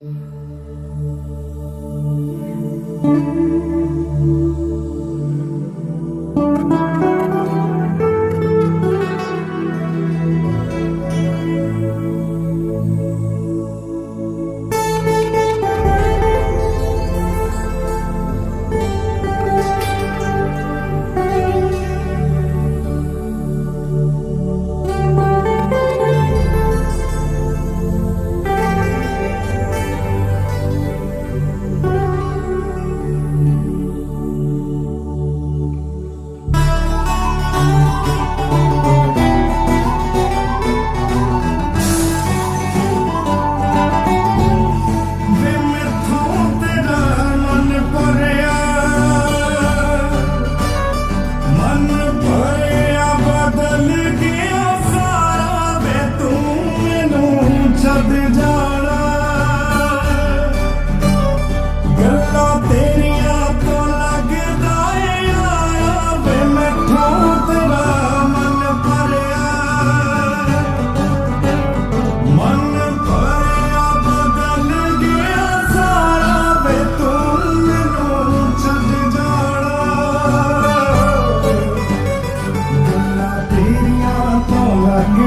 Música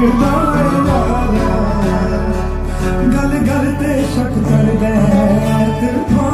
ਫਿਰਦਾ ਏ ਯਾਰਾ ਗੱਲ ਗੱਲ ਤੇ ਸ਼ੱਕ ਕਰਦਾ ਤੇਰੇ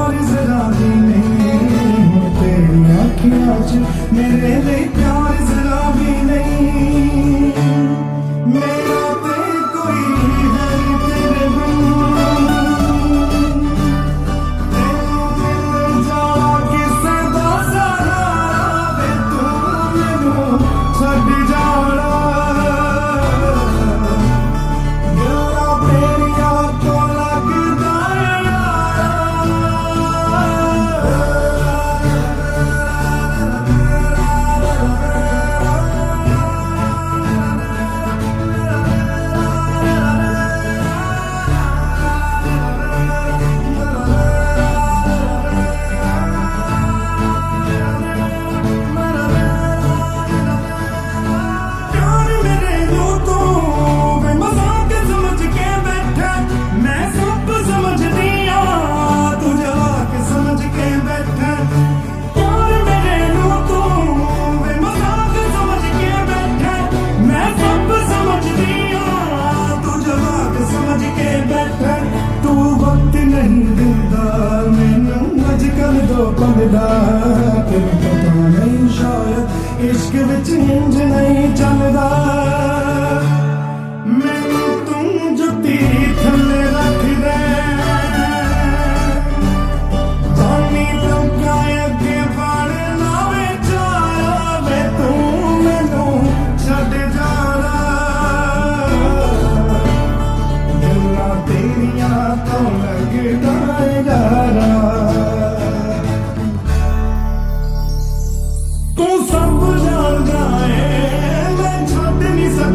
Lord,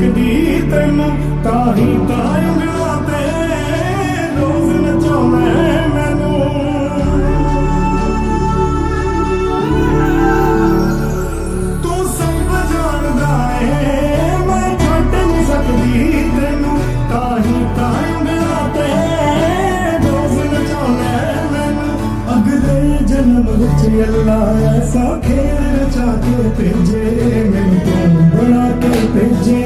ਲੱਗਦੀ ਤੈਨੂੰ ਤਾਂ ਹੀ ਤਾਂ ਉਂਗਲਾਂ ਤੇ ਰੋਜ਼ ਨਚਾਉਣਾ ਮੈਨੂੰ ਤੂੰ ਸਭ ਜਾਣਦਾ ਏ ਮੈਂ ਛੱਡ ਨਹੀਂ ਸਕਦੀ ਤੈਨੂੰ ਤਾਂ ਹੀ ਤਾਂ ਉਂਗਲਾਂ ਤੇ ਰੋਜ਼ ਨਚਾਉਣਾ ਮੈਨੂੰ ਅਗਲੇ ਜਨਮ ਵਿੱਚ ਅੱਲਾ ਐਸਾ ਖੇਲ ਰਚਾ ਕੇ ਭੇਜੇ ਮੈਨੂੰ ਤੂੰ ਬਣਾ ਕੇ ਭੇਜੇ